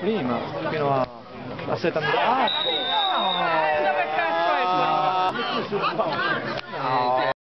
prima, fino a, a 70 anni. Ah, eh, dove cazzo è? Ah, no.